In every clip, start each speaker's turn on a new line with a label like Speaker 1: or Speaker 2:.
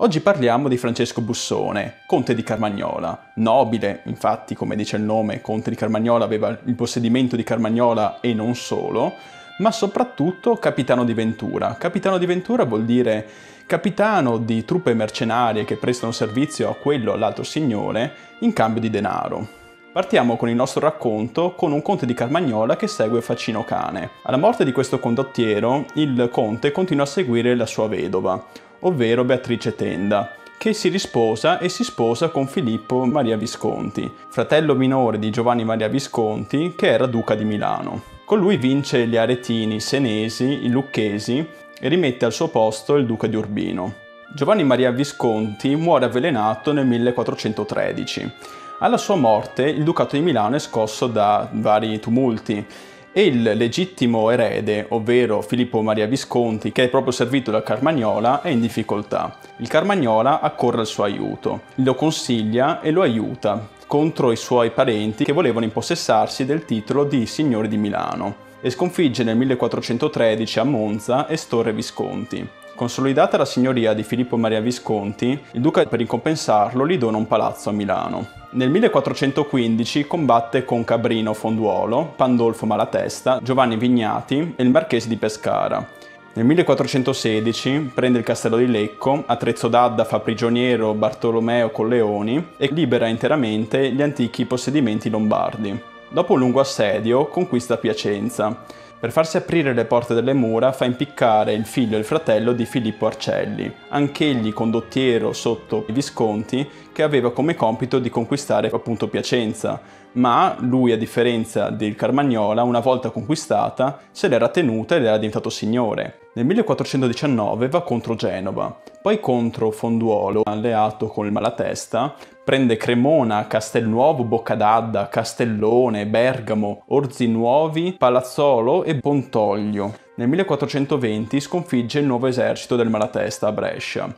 Speaker 1: Oggi parliamo di Francesco Bussone, conte di Carmagnola, nobile, infatti come dice il nome, conte di Carmagnola aveva il possedimento di Carmagnola e non solo, ma soprattutto capitano di Ventura. Capitano di Ventura vuol dire capitano di truppe mercenarie che prestano servizio a quello o all'altro signore in cambio di denaro. Partiamo con il nostro racconto con un conte di Carmagnola che segue Facino Cane. Alla morte di questo condottiero, il conte continua a seguire la sua vedova, ovvero Beatrice Tenda, che si risposa e si sposa con Filippo Maria Visconti, fratello minore di Giovanni Maria Visconti, che era duca di Milano. Con lui vince gli Aretini, Senesi, i Lucchesi e rimette al suo posto il duca di Urbino. Giovanni Maria Visconti muore avvelenato nel 1413. Alla sua morte il ducato di Milano è scosso da vari tumulti e il legittimo erede, ovvero Filippo Maria Visconti, che è proprio servito da Carmagnola, è in difficoltà. Il Carmagnola accorre al suo aiuto, lo consiglia e lo aiuta contro i suoi parenti che volevano impossessarsi del titolo di signore di Milano e sconfigge nel 1413 a Monza Estore Visconti. Consolidata la signoria di Filippo Maria Visconti, il duca per ricompensarlo gli dona un palazzo a Milano. Nel 1415 combatte con Cabrino Fonduolo, Pandolfo Malatesta, Giovanni Vignati e il marchese di Pescara. Nel 1416 prende il castello di Lecco, a Trezzo d'Adda fa prigioniero Bartolomeo Colleoni e libera interamente gli antichi possedimenti lombardi. Dopo un lungo assedio conquista Piacenza. Per farsi aprire le porte delle mura fa impiccare il figlio e il fratello di Filippo Arcelli, anch'egli condottiero sotto i Visconti, che aveva come compito di conquistare appunto Piacenza, ma lui a differenza del Carmagnola, una volta conquistata, se l'era tenuta ed era diventato signore. Nel 1419 va contro Genova, poi contro Fonduolo, alleato con il Malatesta, prende Cremona, Castelnuovo, Boccadadda, Castellone, Bergamo, Orzi Nuovi, Palazzolo e Pontoglio. Nel 1420 sconfigge il nuovo esercito del Malatesta a Brescia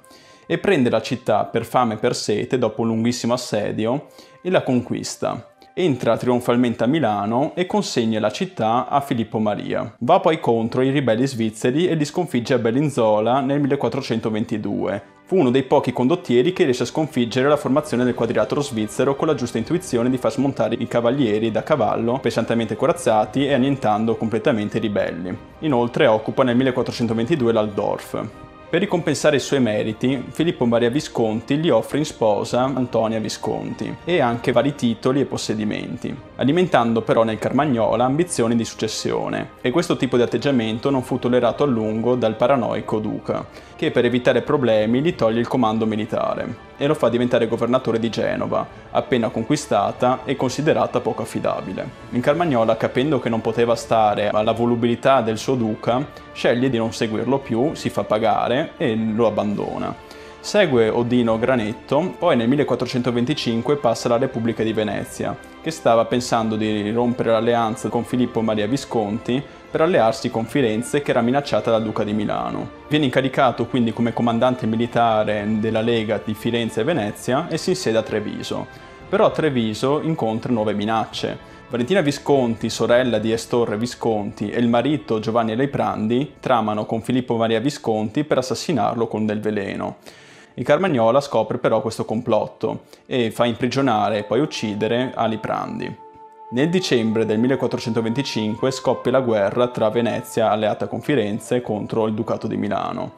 Speaker 1: e prende la città per fame e per sete dopo un lunghissimo assedio e la conquista entra trionfalmente a Milano e consegna la città a Filippo Maria. Va poi contro i ribelli svizzeri e li sconfigge a Bellinzola nel 1422. Fu uno dei pochi condottieri che riesce a sconfiggere la formazione del quadrilatero svizzero con la giusta intuizione di far smontare i cavalieri da cavallo pesantemente corazzati e annientando completamente i ribelli. Inoltre occupa nel 1422 l'Aldorf. Per ricompensare i suoi meriti, Filippo Maria Visconti gli offre in sposa Antonia Visconti e anche vari titoli e possedimenti, alimentando però nel Carmagnola ambizioni di successione. E questo tipo di atteggiamento non fu tollerato a lungo dal paranoico duca, che per evitare problemi gli toglie il comando militare e lo fa diventare governatore di Genova, appena conquistata e considerata poco affidabile. In Carmagnola, capendo che non poteva stare alla volubilità del suo duca, sceglie di non seguirlo più, si fa pagare e lo abbandona. Segue Odino Granetto, poi nel 1425 passa alla Repubblica di Venezia, che stava pensando di rompere l'alleanza con Filippo Maria Visconti per allearsi con Firenze che era minacciata dal Duca di Milano. Viene incaricato quindi come comandante militare della Lega di Firenze e Venezia e si insiede a Treviso. Però Treviso incontra nuove minacce. Valentina Visconti, sorella di Estorre Visconti, e il marito Giovanni Leiprandi tramano con Filippo Maria Visconti per assassinarlo con del veleno. Il Carmagnola scopre però questo complotto e fa imprigionare e poi uccidere Ali Prandi. Nel dicembre del 1425 scoppia la guerra tra Venezia, alleata con Firenze, contro il Ducato di Milano.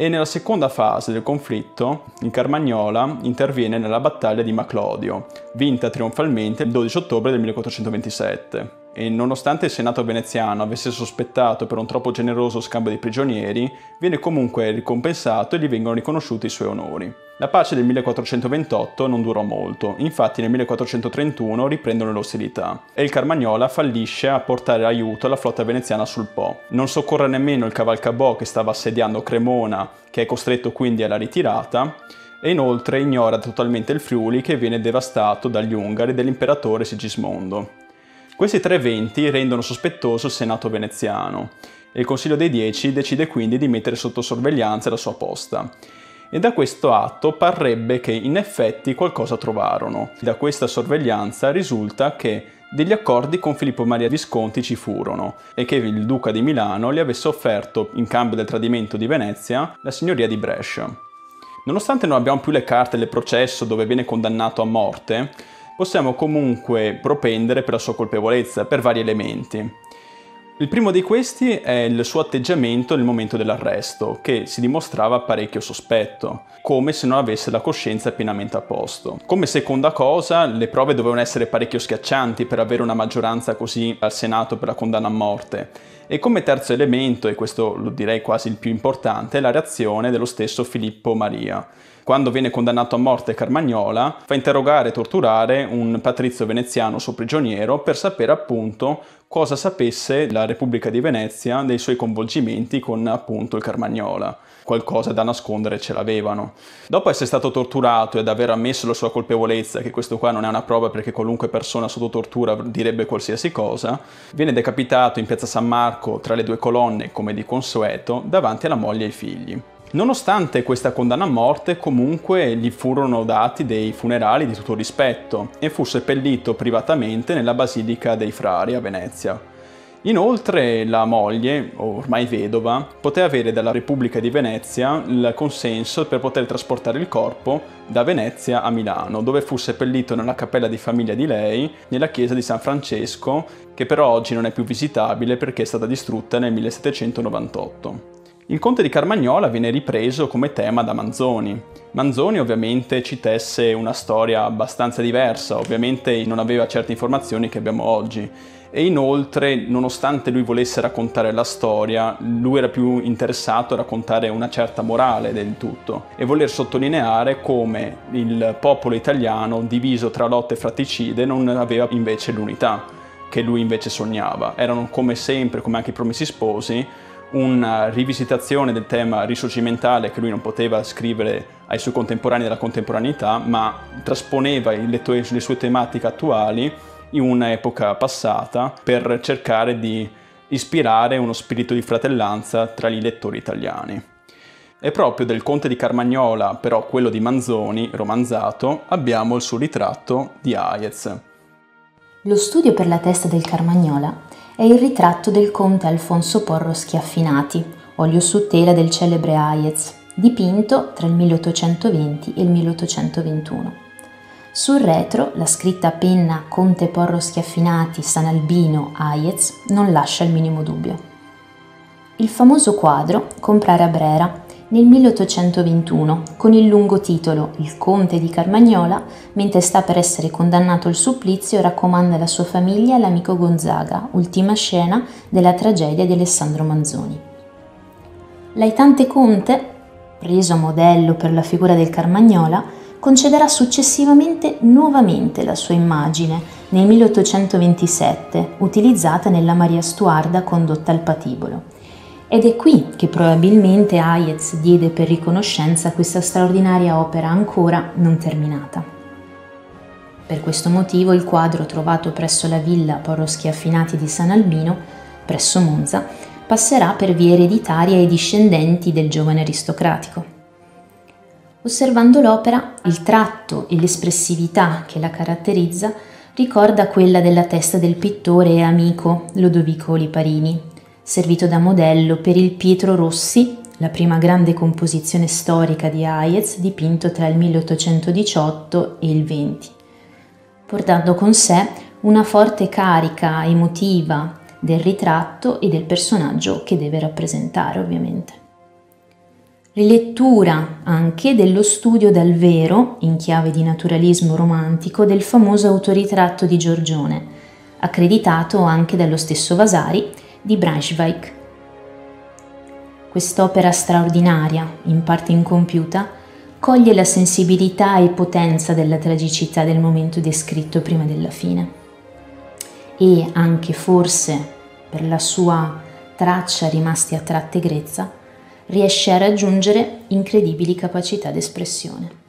Speaker 1: E nella seconda fase del conflitto, il Carmagnola interviene nella battaglia di Maclodio, vinta trionfalmente il 12 ottobre del 1427 e nonostante il Senato veneziano avesse sospettato per un troppo generoso scambio di prigionieri, viene comunque ricompensato e gli vengono riconosciuti i suoi onori. La pace del 1428 non durò molto, infatti nel 1431 riprendono le ostilità e il Carmagnola fallisce a portare aiuto alla flotta veneziana sul Po. Non soccorre nemmeno il cavalcabò che stava assediando Cremona, che è costretto quindi alla ritirata, e inoltre ignora totalmente il Friuli che viene devastato dagli Ungari dell'imperatore Sigismondo. Questi tre eventi rendono sospettoso il Senato veneziano e il Consiglio dei Dieci decide quindi di mettere sotto sorveglianza la sua posta. E da questo atto parrebbe che in effetti qualcosa trovarono. Da questa sorveglianza risulta che degli accordi con Filippo Maria Visconti ci furono e che il duca di Milano gli avesse offerto, in cambio del tradimento di Venezia, la signoria di Brescia. Nonostante non abbiamo più le carte del processo dove viene condannato a morte, possiamo comunque propendere per la sua colpevolezza per vari elementi. Il primo di questi è il suo atteggiamento nel momento dell'arresto, che si dimostrava parecchio sospetto, come se non avesse la coscienza pienamente a posto. Come seconda cosa, le prove dovevano essere parecchio schiaccianti per avere una maggioranza così al Senato per la condanna a morte. E come terzo elemento, e questo lo direi quasi il più importante, la reazione dello stesso Filippo Maria, quando viene condannato a morte Carmagnola, fa interrogare e torturare un patrizio veneziano suo prigioniero per sapere appunto cosa sapesse la Repubblica di Venezia dei suoi coinvolgimenti con appunto il Carmagnola. Qualcosa da nascondere ce l'avevano. Dopo essere stato torturato ed aver ammesso la sua colpevolezza, che questo qua non è una prova perché qualunque persona sotto tortura direbbe qualsiasi cosa, viene decapitato in piazza San Marco tra le due colonne come di consueto davanti alla moglie e ai figli. Nonostante questa condanna a morte, comunque gli furono dati dei funerali di tutto rispetto e fu seppellito privatamente nella Basilica dei Frari a Venezia. Inoltre la moglie, ormai vedova, poté avere dalla Repubblica di Venezia il consenso per poter trasportare il corpo da Venezia a Milano, dove fu seppellito nella cappella di famiglia di lei, nella chiesa di San Francesco, che però oggi non è più visitabile perché è stata distrutta nel 1798. Il conte di Carmagnola viene ripreso come tema da Manzoni. Manzoni ovviamente ci tesse una storia abbastanza diversa, ovviamente non aveva certe informazioni che abbiamo oggi e inoltre nonostante lui volesse raccontare la storia, lui era più interessato a raccontare una certa morale del tutto e voler sottolineare come il popolo italiano diviso tra lotte fratricide non aveva invece l'unità che lui invece sognava. Erano come sempre, come anche i Promessi Sposi, una rivisitazione del tema risorgimentale che lui non poteva scrivere ai suoi contemporanei della contemporaneità, ma trasponeva le, le sue tematiche attuali in un'epoca passata per cercare di ispirare uno spirito di fratellanza tra i lettori italiani. E proprio del conte di Carmagnola, però quello di Manzoni, romanzato, abbiamo il suo ritratto di Hayez.
Speaker 2: Lo studio per la testa del Carmagnola è il ritratto del conte Alfonso Porro Schiaffinati, olio su tela del celebre Hayez, dipinto tra il 1820 e il 1821. Sul retro la scritta a penna Conte Porro Schiaffinati San Albino Hayez non lascia il minimo dubbio. Il famoso quadro, Comprare a Brera, nel 1821 con il lungo titolo Il conte di Carmagnola, mentre sta per essere condannato al supplizio, raccomanda alla sua famiglia l'amico Gonzaga, ultima scena della tragedia di Alessandro Manzoni. L'aitante conte, preso a modello per la figura del Carmagnola, concederà successivamente nuovamente la sua immagine nel 1827, utilizzata nella Maria Stuarda condotta al patibolo ed è qui che probabilmente Hayez diede per riconoscenza questa straordinaria opera ancora non terminata. Per questo motivo il quadro trovato presso la villa Poroschi Affinati di San Albino, presso Monza, passerà per via ereditaria ai discendenti del giovane aristocratico. Osservando l'opera, il tratto e l'espressività che la caratterizza ricorda quella della testa del pittore e amico Lodovico Liparini, servito da modello per il Pietro Rossi, la prima grande composizione storica di Hayez dipinto tra il 1818 e il 20, portando con sé una forte carica emotiva del ritratto e del personaggio che deve rappresentare ovviamente. Rilettura anche dello studio dal vero, in chiave di naturalismo romantico, del famoso autoritratto di Giorgione, accreditato anche dallo stesso Vasari di Braunschweig. Quest'opera straordinaria, in parte incompiuta, coglie la sensibilità e potenza della tragicità del momento descritto prima della fine e anche forse per la sua traccia rimasti a tratte grezza, riesce a raggiungere incredibili capacità d'espressione.